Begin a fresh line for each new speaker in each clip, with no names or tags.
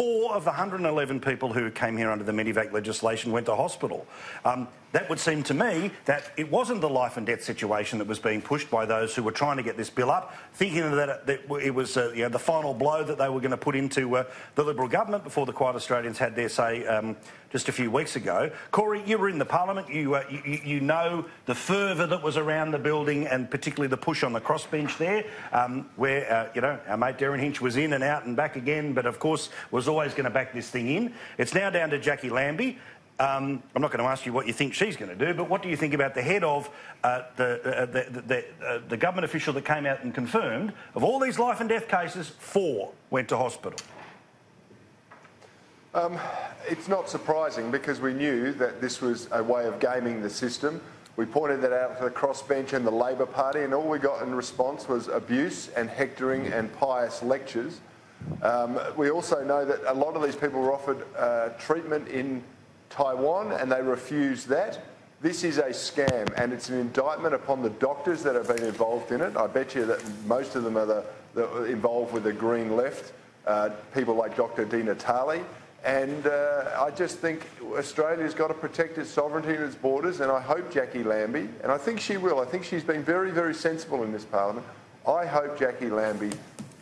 four of the 111 people who came here under the Medevac legislation went to hospital. Um, that would seem to me that it wasn't the life and death situation that was being pushed by those who were trying to get this bill up, thinking that it, was uh, you know, the final blow that they were going to put into uh, the Liberal government before the Quiet Australians had their say um, just a few weeks ago. Cory, you were in the Parliament. You, uh, you, you, know the fervour that was around the building and particularly the push on the crossbench there, um, where, uh, you know, our mate Derryn Hinch was in and out and back again, but of course was always going to back this thing in. It's now down to Jacqui Lambie. Um, I'm not going to ask you what you think she's going to do, but what do you think about the head of uh, the, uh, the, the, uh, the, government official that came out and confirmed of all these life and death cases, four went to hospital?
Um, it's not surprising because we knew that this was a way of gaming the system. We pointed that out to the crossbench and the Labor Party, and all we got in response was abuse and hectoring and pious lectures. Um, we also know that a lot of these people were offered uh, treatment in Taiwan and they refused that. This is a scam and it's an indictment upon the doctors that have been involved in it. I bet you that most of them are the, the involved with the Green Left, uh, people like Dr. Di Natale. And uh, I just think Australia's got to protect its sovereignty and its borders, and I hope Jacqui Lambie, and I think she will, I think she's been very, very sensible in this parliament. I hope Jacqui Lambie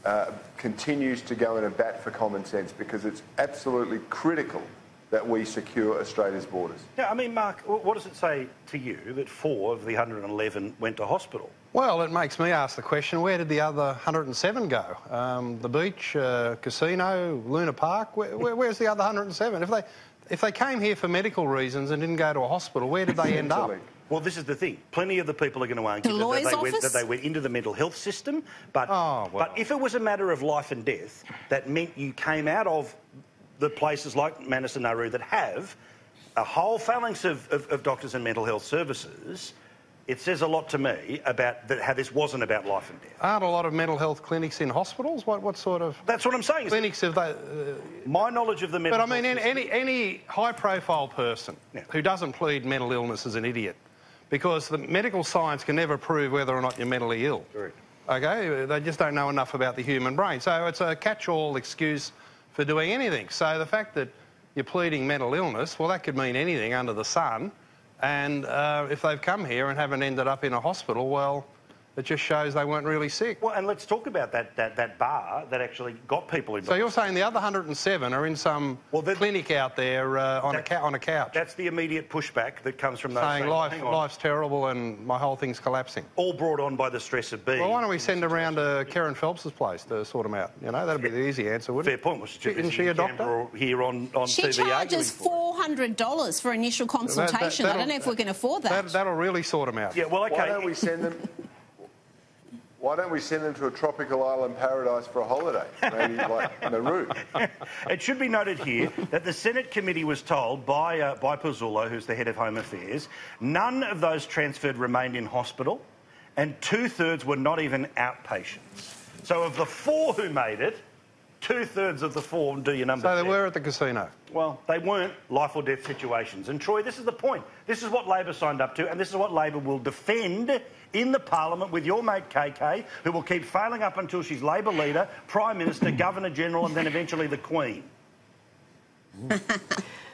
uh, continues to go in a bat for common sense because it's absolutely critical that we secure Australia's borders.
Yeah, I mean, Mark, what does it say to you that four of the 111 went to hospital?
Well, it makes me ask the question, where did the other 107 go? Um, the beach, uh, casino, Luna Park, where, where, where's the other 107? If they, if they came here for medical reasons and didn't go to a hospital, where did they end up?
Well, this is the thing. Plenty of the people are going to argue
the
that,
they
went, that, they went, into the mental health system. But,
oh, well.
but if it was a matter of life and death, that meant you came out of the places like Manus and Nauru that have a whole phalanx of, of, of doctors and mental health services it says a lot to me about how this wasn't about life and death.
Aren't a lot of mental health clinics in hospitals? What, what sort of...
That's what I'm saying.
Clinics have they... Uh,
My knowledge of the mental
But I mean, any, any high-profile person yeah. who doesn't plead mental illness is an idiot because the medical science can never prove whether or not you're mentally ill.
Correct.
OK? They just don't know enough about the human brain. So it's a catch-all excuse for doing anything. So the fact that you're pleading mental illness, well, that could mean anything under the sun. And uh, if they've come here and haven't ended up in a hospital, well, it just shows they weren't really sick.
Well, and let's talk about that, that, that bar that actually got people in.
So you're saying the other 107 are in some well, clinic out there uh, on, a on a couch?
That's the immediate pushback that comes from those
saying life, life's terrible and my whole thing's collapsing.
All brought on by the stress of being.
Well, why don't we send around to Kerryn Phelps's place to sort them out? You know, that'd be the easy answer, wouldn't
it? Fair point.
Was Isn't she a doctor?
Here on, on
she
TV
charges $400 for initial consultation. That, that, I don't know if we can afford that.
that. That'll really sort them out.
Yeah, well, okay.
Why don't we send them... Why don't we send them to a tropical island paradise for a holiday? Maybe like Nauru.
it should be noted here that the Senate committee was told by, uh, by Pezzullo, who's the head of Home Affairs, none of those transferred remained in hospital and two-thirds were not even outpatients. So of the four who made it, two thirds of the four do your number.
So they were at the casino.
Well, they weren't life or death situations. And Troy, this is the point. This is what Labor signed up to, and this is what Labor will defend in the Parliament with your mate KK, who will keep failing up until she's Labor leader, Prime Minister, Governor General, and then eventually the Queen.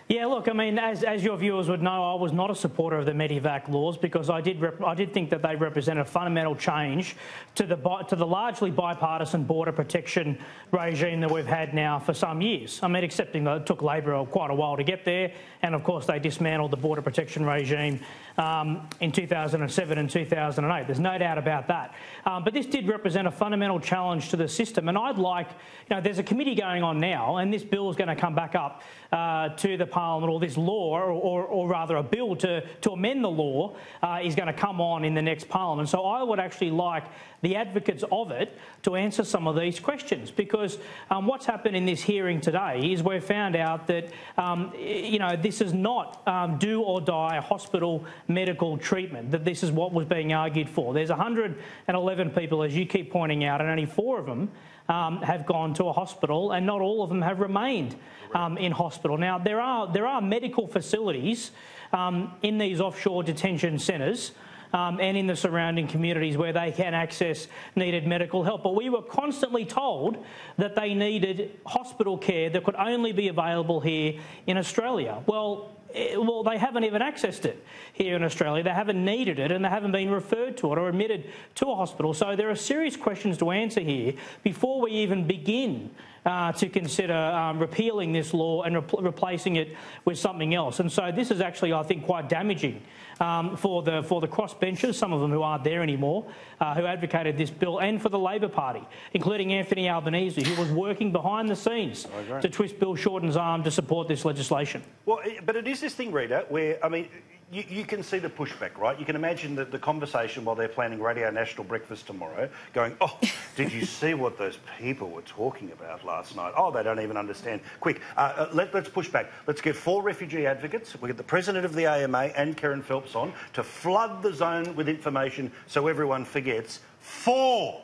Yeah, look, I mean, as, as your viewers would know, I was not a supporter of the Medevac laws because I did I did think that they represent a fundamental change to the to the largely bipartisan border protection regime that we've had now for some years. I mean, accepting that it took Labor quite a while to get there, and of course they dismantled the border protection regime um, in 2007 and 2008. There's no doubt about that. Um, but this did represent a fundamental challenge to the system, and I'd like, you know, there's a committee going on now, and this bill is going to come back up uh, to the Parliament, or this law, or, or, or, rather a bill to, to amend the law, uh, is going to come on in the next Parliament. So I would actually like the advocates of it to answer some of these questions because um, what's happened in this hearing today is we've found out that um, you know this is not um, do or die hospital medical treatment that this is what was being argued for there's 111 people as you keep pointing out and only four of them um, have gone to a hospital and not all of them have remained um, in hospital now there are there are medical facilities um, in these offshore detention centres um, and in the surrounding communities where they can access needed medical help. But we were constantly told that they needed hospital care that could only be available here in Australia. Well, Eh, well, they haven't even accessed it here in Australia. They haven't needed it and they haven't been referred to it or admitted to a hospital. So there are serious questions to answer here before we even begin uh, to consider um, repealing this law and re replacing it with something else. And so this is actually, I think, quite damaging um, for the for the crossbenchers, some of them who aren't there anymore, uh, who advocated this bill, and for the Labor Party, including Anthony Albanese, who was working behind the scenes to twist Bill Shorten's arm to support this legislation.
Well, but it is this thing, Rita, where I mean you, you, can see the pushback, right? You can imagine the, the conversation while they're planning Radio National Breakfast tomorrow, going, oh, did you see what those people were talking about last night? Oh, they don't even understand. Quick, uh, uh, let, us push back. Let's get four refugee advocates. We get the president of the AMA and Kerryn Phelps on to flood the zone with information so everyone forgets. Four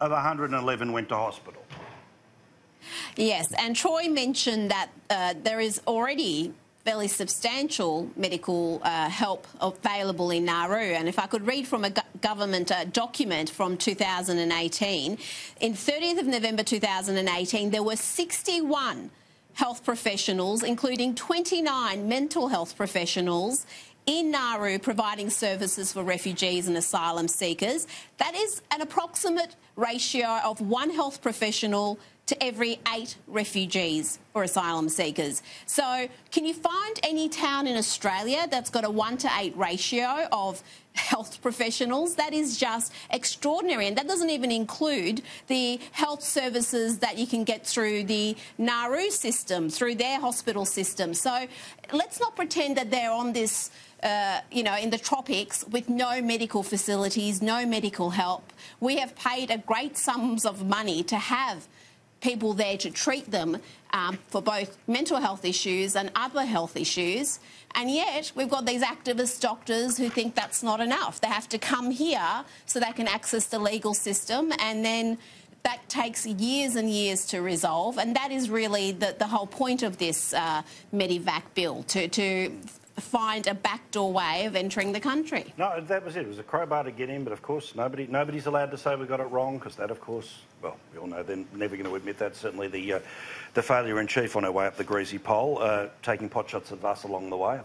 of 111 went to hospital.
Yes, and Troy mentioned that uh, there is already fairly substantial medical uh, help available in Nauru. And if I could read from a government uh, document from 2018, in 30th of November 2018, there were 61 health professionals, including 29 mental health professionals in Nauru providing services for refugees and asylum seekers. That is an approximate ratio of one health professional to every eight refugees or asylum seekers. So, can you find any town in Australia that's got a one to eight ratio of health professionals? That is just extraordinary. And that doesn't even include the health services that you can get through the Nauru system, through their hospital system. So, let's not pretend that they're on this. Uh, you know, in the tropics with no medical facilities, no medical help. We have paid a great sums of money to have people there to treat them um, for both mental health issues and other health issues. And yet, we've got these activist doctors who think that's not enough. They have to come here so they can access the legal system, and then that takes years and years to resolve. And that is really the, the whole point of this uh, Medevac bill to, to find a backdoor way of entering the country.
No, that was it. It was a crowbar to get in, but of course, nobody, nobody's allowed to say we got it wrong because that, of course, well, we all know they're never going to admit that. Certainly, the uh, the failure in chief on our way up the greasy pole, uh, taking pot shots at us along the way.